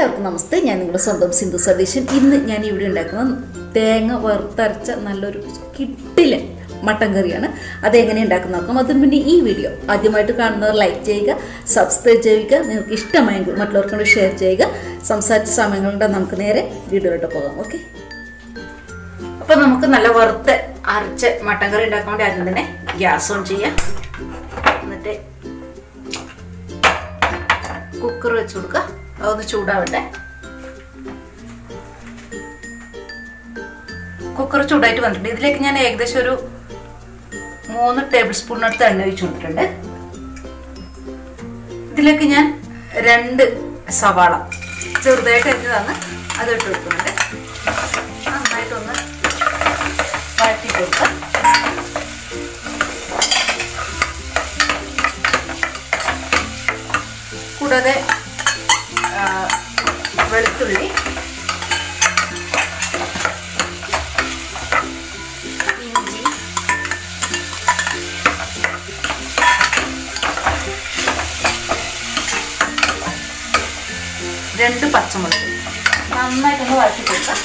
എല്ലാവർക്കും നമസ്തേ. ഞാൻ നിങ്ങളുടെ സ്വന്തം സിന്ധു സതീശൻ. ഇന്ന് ഞാൻ ഇവിടെ ഉണ്ടാക്കുന്ന തേങ്ങ വറുത്തരച്ച നല്ലൊരു കിട്ടില്ല മട്ടൻ കറിയാണ്. അതെങ്ങനെ ഉണ്ടാക്കുന്ന നോക്കാം. അതിന് മുന്നേ ഈ വീഡിയോ ആദ്യമായിട്ട് കാണുന്നവർ ലൈക്ക് ചെയ്യുക സബ്സ്ക്രൈബ് ചെയ്യുക നിങ്ങൾക്ക് ഇഷ്ടമായെങ്കിൽ മറ്റുള്ളവർക്കൊണ്ട് ഷെയർ ചെയ്യുക. സംസാരിച്ച സമയങ്ങളുടെ നമുക്ക് നേരെ വീഡിയോയിലോട്ട് പോകാം. ഓക്കെ അപ്പോൾ നമുക്ക് നല്ല വറുത്ത് അരച്ച മട്ടൻ കറി ഉണ്ടാക്കാൻ വേണ്ടി ആദ്യം തന്നെ ഗ്യാസ് ഓൺ ചെയ്യാം. എന്നിട്ട് കുക്കർ വെച്ച് കൊടുക്കുക. അതൊന്ന് ചൂടാവട്ടെ. കുക്കർ ചൂടായിട്ട് വന്നിട്ടുണ്ട്. ഇതിലേക്ക് ഞാൻ ഏകദേശം ഒരു മൂന്ന് ടേബിൾ സ്പൂണിനടുത്ത് എണ്ണ ഒഴിച്ചു കൊടുത്തിട്ടുണ്ട്. ഇതിലേക്ക് ഞാൻ രണ്ട് സവാള ചെറുതായിട്ട് അരിഞ്ഞതാണ്. അത് ഇട്ട് കൊടുക്കുന്നുണ്ട്. നന്നായിട്ടൊന്ന് വഴറ്റി കൊടുക്കാം. കൂടാതെ വെളുത്തുള്ളി. ഇഞ്ചി. രണ്ട് പച്ചമുളക്. നന്നായിട്ടൊന്ന് വഴറ്റി കൊടുക്കാം.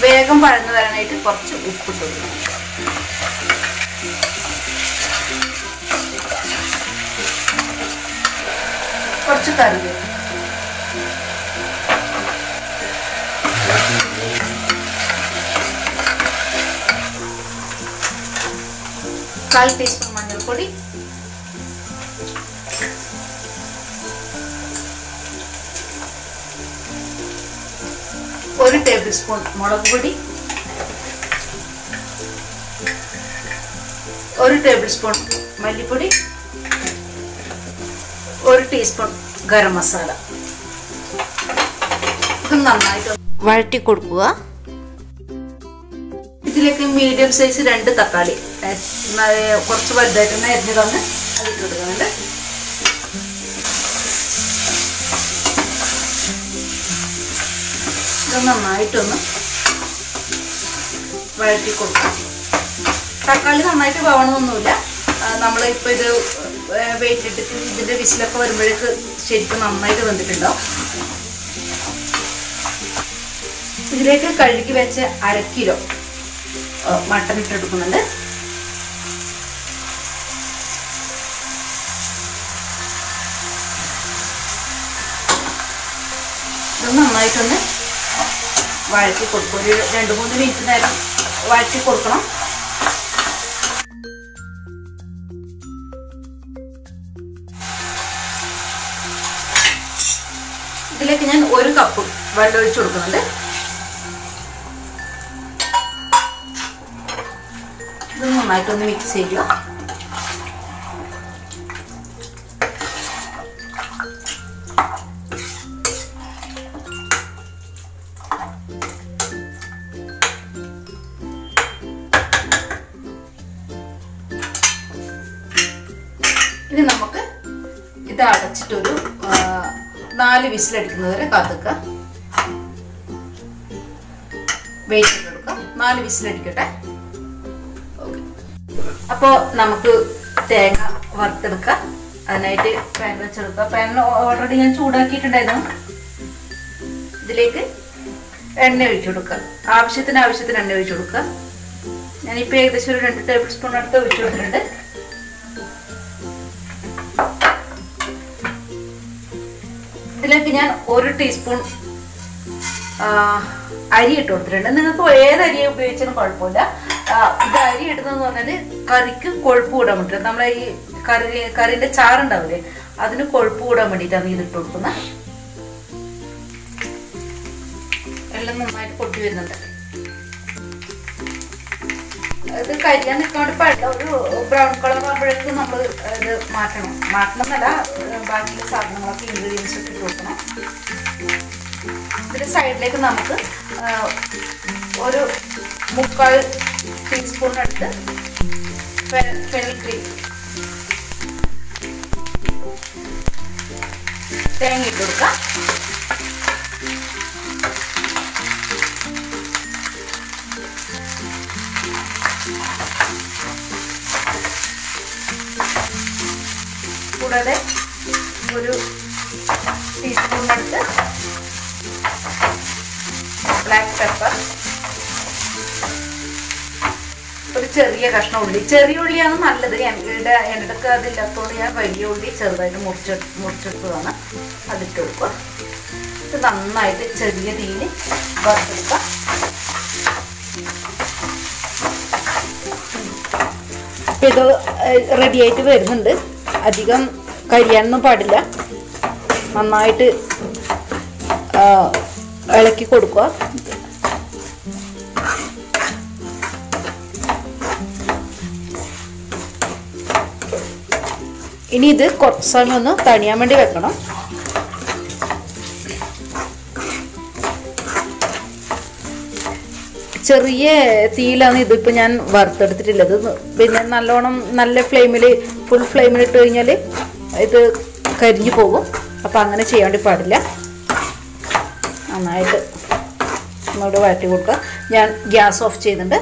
വേഗം പഴന്ന് വരാനായിട്ട് കുറച്ച് ഉപ്പിട്ട് കൊടുക്കണം കുറച്ച് കറിവേപ്പില കാൽ ടീസ്പൂൺ മഞ്ഞൾപ്പൊടി ഒരു ടേബിൾ സ്പൂൺ മുളക് പൊടി ഒരു ടേബിൾ സ്പൂൺ മല്ലിപ്പൊടി ഒരു ടീസ്പൂൺ ഗരം മസാല. ഇത് നന്നായിട്ട് വഴറ്റി കൊടുക്കുക. ഇതിലേക്ക് മീഡിയം സൈസ് രണ്ട് തക്കാളി. കുറച്ച് വലുതായിട്ട് തന്നെ അരിഞ്ഞതാണ് അതിട്ട് ഇത് നന്നായിട്ടൊന്ന് വഴറ്റി കൊടുക്കുക തക്കാളി നന്നായിട്ട് വേണമെന്നൊന്നുമില്ല. നമ്മൾ ഇപ്പോൾ ഇത് വെയിറ്റിട്ട് ഇതിന്റെ വിസിലൊക്കെ വരുമ്പോഴേക്ക് ശരിക്കും നന്നായിട്ട് വന്നിട്ടുണ്ടാവും ഇതിലേക്ക് കഴുകി വെച്ച അര കിലോ മട്ടൻ ഇട്ടെടുക്കുന്നുണ്ട് ഇത് നന്നായിട്ടൊന്ന് വഴറ്റി കൊടുക്കും. ഒരു രണ്ട് മൂന്ന് മിനിറ്റ് നേരം വഴറ്റി കൊടുക്കണം. ഇതിലേക്ക് ഞാൻ ഒരു കപ്പ് വെള്ളം ഒഴിച്ചു കൊടുക്കുന്നുണ്ട്. ഇത് നന്നായിട്ടൊന്ന് മിക്സ് ചെയ്യുക. നാല് വിസിലടിക്കുന്നവരെ കാത്തുക്കുക വെയിറ്റ് ചെയ്ത് കൊടുക്കുക നാല് വിസിലടിക്കട്ടെ. ഓക്കെ അപ്പോ നമുക്ക് തേങ്ങ വറുത്തെടുക്കാം. അതിനായിട്ട് പാൻ വെച്ചെടുക്കുക പാൻ ഓൾറെഡി ഞാൻ ചൂടാക്കിയിട്ടുണ്ടായിരുന്നു. ഇതിലേക്ക് എണ്ണ ഒഴിച്ചു കൊടുക്കുക ആവശ്യത്തിന് ആവശ്യത്തിന് എണ്ണ ഒഴിച്ചു കൊടുക്കുക ഞാനിപ്പോൾ ഏകദേശം ഒരു രണ്ട് ടേബിൾ സ്പൂൺ അടുത്ത് ഒഴിച്ചു കൊടുത്തിട്ടുണ്ട്. ഇതിലേക്ക് ഞാൻ ഒരു ടീസ്പൂൺ അരി ഇട്ട് കൊടുത്തിട്ടുണ്ട്. നിങ്ങൾക്ക് ഏത് അരി ഉപയോഗിച്ചാലും കുഴപ്പമില്ല. ഇത് അരി ഇടുന്നതെന്ന് പറഞ്ഞാൽ കറിക്ക് കൊഴുപ്പ് കൂടാൻ വേണ്ടിയിട്ട്. നമ്മളെ ഈ കറി കറിന്റെ ചാറുണ്ടാവില്ലേ അതിന് കൊഴുപ്പ് കൂടാൻ വേണ്ടിയിട്ടാണ് ഇത് ഇട്ട് കൊടുക്കുന്നത്. എല്ലാം നന്നായിട്ട് പൊട്ടി വരുന്നുണ്ട്. ഇത് കരിയാൻ നിൽക്കാണ്ട് പഴ ഒരു ബ്രൗൺ കളർ ആകുമ്പോഴേക്കും നമ്മൾ ഇത് മാറ്റണം. മാറ്റണം എന്നല്ല ബാക്കിയുള്ള സാധനങ്ങളൊക്കെ ഇൻഗ്രീഡിയൻസ് ഒക്കെ കൊടുക്കണം. ഇതിന്റെ സൈഡിലേക്ക് നമുക്ക് ഒരു മുക്കാൽ ടീസ്പൂൺ എടുത്ത് ഫെനൽ ക്രീം തേങ്ങ ഇട്ട് കൊടുക്കാം. കൂടാതെ ഒരു ടീസ്പൂണിനടുത്ത് ബ്ലാക്ക് പെപ്പർ ഒരു ചെറിയ കഷ്ണം ഉള്ളി. ചെറിയ ഉള്ളിയാണ് നല്ലത്. എന്റെ എന്റെ അതില്ലാത്തതുകൊണ്ട് ഞാൻ വലിയ ഉള്ളി ചെറുതായിട്ട് മുറിച്ച് മുറിച്ചെടുത്തതാണ്. അതിട്ട് കൊടുക്കുക. ഇത് നന്നായിട്ട് ചെറിയ തീയിൽ വറുത്തെടുക്കുക. ഇത് റെഡിയായിട്ട് വരുന്നുണ്ട്. അധികം കരിയാനൊന്നും പാടില്ല. നന്നായിട്ട് ഇളക്കി കൊടുക്കുക. ഇനി ഇത് കുറച്ച് സമയം ഒന്ന് തണിയാൻ വേണ്ടി വെക്കണം. ചെറിയ തീയിലാണ് ഇതിപ്പോൾ ഞാൻ വറുത്തെടുത്തിട്ടുള്ളത്. പിന്നെ നല്ലോണം നല്ല ഫ്ലെയിമിൽ ഫുൾ ഫ്ലെയിമിൽ ഇട്ട് കഴിഞ്ഞാൽ ഇത് കരിഞ്ഞു പോകും. അപ്പോൾ അങ്ങനെ ചെയ്യാൻ വേണ്ടി പാടില്ല. നന്നായിട്ട് ഒന്നുകൂടെ വഴറ്റി കൊടുക്കുക. ഞാൻ ഗ്യാസ് ഓഫ് ചെയ്യുന്നുണ്ട്.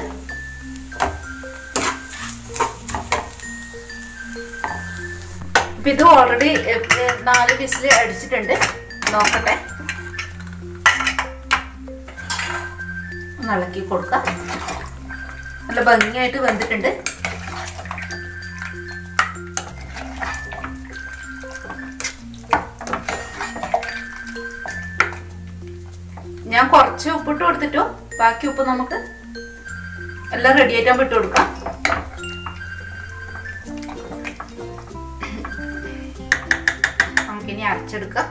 അപ്പം ഇത് ഓൾറെഡി നാല് വിസിൽ അടിച്ചിട്ടുണ്ട്. നോക്കട്ടെ. ഒന്ന് ഇളക്കി കൊടുക്കാം നല്ല ഭംഗിയായിട്ട് വെന്തിട്ടുണ്ട്. ഞാൻ കുറച്ച് ഉപ്പിട്ട് കൊടുത്തിട്ടു. ബാക്കി ഉപ്പ് നമുക്ക് എല്ലാം റെഡി ആയിട്ടാ ഇട്ട് കൊടുക്കാം. നമുക്കിനി അരച്ചെടുക്കാം.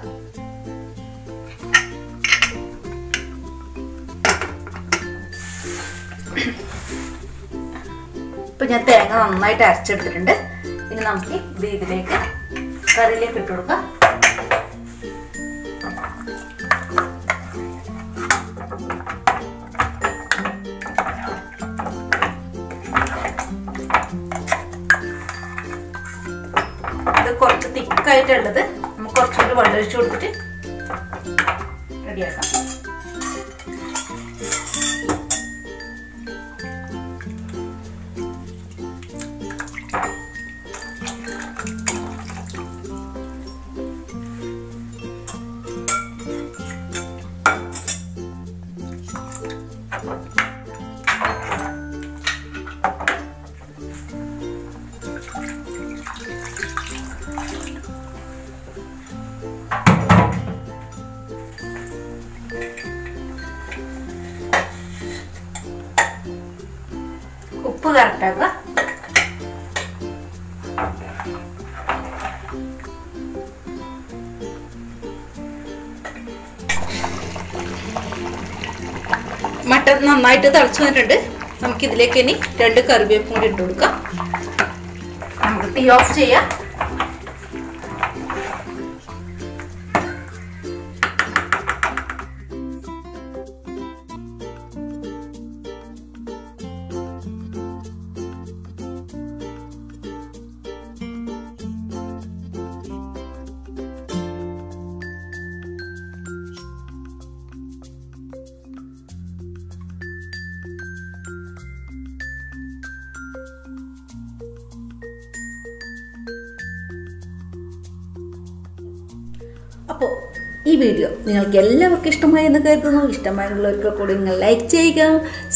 ഇപ്പൊ ഞാൻ തേങ്ങ നന്നായിട്ട് അരച്ചെടുത്തിട്ടുണ്ട്. ഇനി നമുക്ക് ഇത് ഇതിലേക്ക് കറിയിലേക്ക് ഇട്ട് കൊടുക്കാം. കുറച്ച് തിക്കായിട്ടുള്ളത് നമുക്ക് കുറച്ചുകൂടി വെള്ളം കൊടുത്തിട്ട് റെഡിയാക്കാം കറക്റ്റാക്കുക മട്ടൺ നന്നായിട്ട് തിളച്ചു വന്നിട്ടുണ്ട്. നമുക്കിതിലേക്ക് ഇനി രണ്ട് കറിവേപ്പും കൂടി ഇട്ട് കൊടുക്കാം. നമുക്ക് തീ ഓഫ് ചെയ്യാം. അപ്പോൾ ഈ വീഡിയോ നിങ്ങൾക്ക് എല്ലാവർക്കും ഇഷ്ടമായി എന്ന് കരുതുന്നു. ഇഷ്ടമായുള്ളവർക്ക് കൂടി നിങ്ങൾ ലൈക്ക് ചെയ്യുക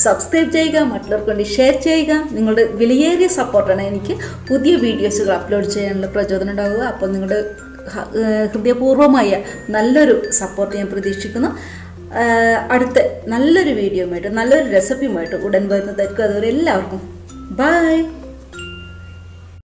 സബ്സ്ക്രൈബ് ചെയ്യുക മറ്റുള്ളവർക്ക് വേണ്ടി ഷെയർ ചെയ്യുക. നിങ്ങളുടെ വിലയേറിയ സപ്പോർട്ടാണ് എനിക്ക് പുതിയ വീഡിയോസുകൾ അപ്ലോഡ് ചെയ്യാനുള്ള പ്രചോദനം ഉണ്ടാവുക. അപ്പോൾ നിങ്ങളുടെ ഹൃദയപൂർവമായ നല്ലൊരു സപ്പോർട്ട് ഞാൻ പ്രതീക്ഷിക്കുന്നു. അടുത്ത നല്ലൊരു വീഡിയോയുമായിട്ട് നല്ലൊരു റെസിപ്പിയുമായിട്ട് ഉടൻ വരുന്നതായിരിക്കും. അതുവരെ എല്ലാവർക്കും ബൈ